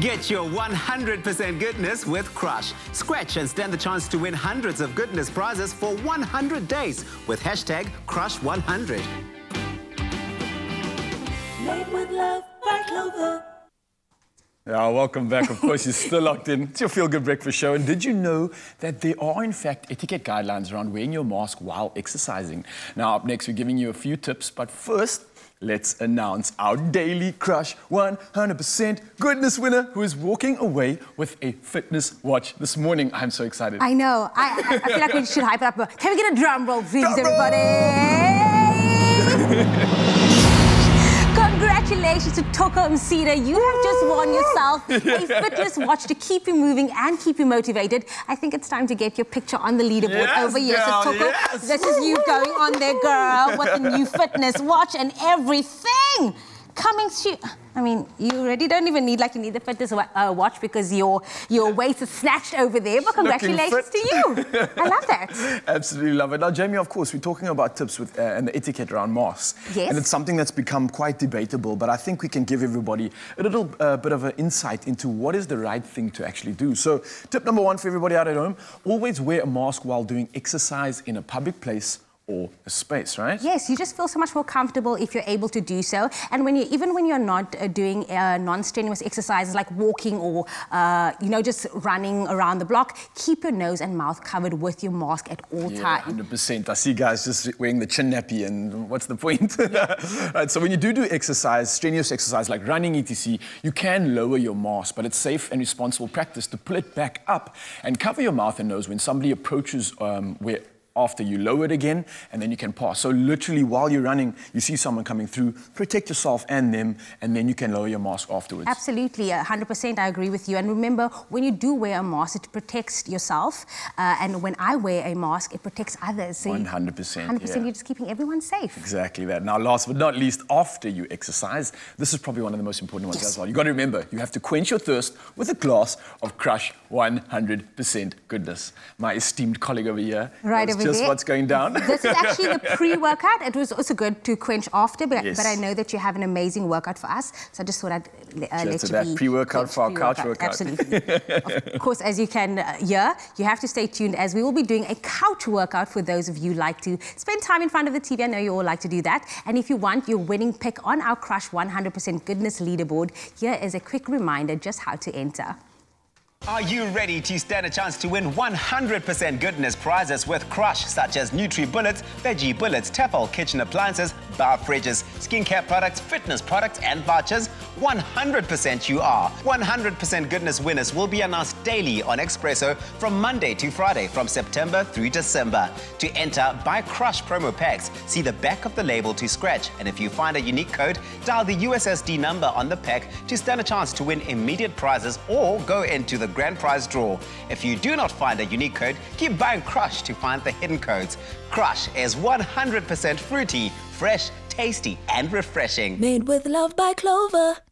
Get your 100% goodness with Krush. Scratch and stand the chance to win hundreds of goodness prizes for 100 days with hashtag Krush100. Made with love by Clover. Yeah, welcome back. Of course, you're still locked in. It's your Feel Good Breakfast Show. And did you know that there are, in fact, etiquette guidelines around wearing your mask while exercising? Now, up next, we're giving you a few tips. But first, let's announce our daily Krush 100% goodness winner who is walking away with a fitness watch this morning. I'm so excited. I know. I, I, feel like we should hype it up. Can we get a drum roll, please, Drum roll! Congratulations to Toko Msida. You have just won yourself a fitness watch to keep you moving and keep you motivated. I think it's time to get your picture on the leaderboard Yes, over here. girl, so Toko, yes. this is you going on there, girl, with a new fitness watch and everything. Coming to I mean, you already don't even need like you need the fitness uh, watch because your your waist is snatched over there. But congratulations to you. I love that. Absolutely love it. Now, Jamie, of course, we're talking about tips with, uh, and the etiquette around masks. Yes. And it's something that's become quite debatable, but I think we can give everybody a little uh, bit of an insight into what is the right thing to actually do. So, tip number one for everybody out at home always wear a mask while doing exercise in a public place or a space, right? Yes, you just feel so much more comfortable if you're able to do so. And when you, even when you're not uh, doing uh, non-strenuous exercises like walking or, uh, you know, just running around the block, keep your nose and mouth covered with your mask at all Yeah, times. 100%. I see guys just wearing the chin nappy, and what's the point? right, so when you do do exercise, strenuous exercise like running, etc., you can lower your mask, but it's safe and responsible practice to pull it back up and cover your mouth and nose when somebody approaches um, where after you lower it again, and then you can pass. So literally, while you're running, you see someone coming through, protect yourself and them, and then you can lower your mask afterwards. Absolutely, 100% I agree with you. And remember, when you do wear a mask, it protects yourself. Uh, and when I wear a mask, it protects others. So 100%, 100%, yeah. you're just keeping everyone safe. Exactly that. Now, last but not least, after you exercise, this is probably one of the most important ones Yes. as well. You've got to remember, you have to quench your thirst with a glass of Krush 100% goodness. My esteemed colleague over here Right over just what's going down. This is actually the pre-workout. It was also good to quench after, but, Yes. but I know that you have an amazing workout for us, so I just thought I'd uh, let you that. Pre-workout for our couch pre-workout. workout. Absolutely. of course, as you can uh, hear, you have to stay tuned as we will be doing a couch workout for those of you who like to spend time in front of the TV. I know you all like to do that. And if you want your winning pick on our Krush 100% Goodness leaderboard, here is a quick reminder just how to enter. Are you ready to stand a chance to win 100% goodness prizes with Krush, such as Nutri Bullets, Veggie Bullets, Tefal kitchen appliances, bar fridges, skincare products, fitness products, and vouchers? 100% you are. 100% goodness winners will be announced daily on Expresso from Monday to Friday from September through December. To enter, buy Crush promo packs. See the back of the label to scratch, and if you find a unique code, dial the USSD number on the pack to stand a chance to win immediate prizes or go into the grand prize draw. If you do not find a unique code, keep buying Krush to find the hidden codes. Krush is 100% fruity, fresh, tasty, and refreshing. Made with love by Clover.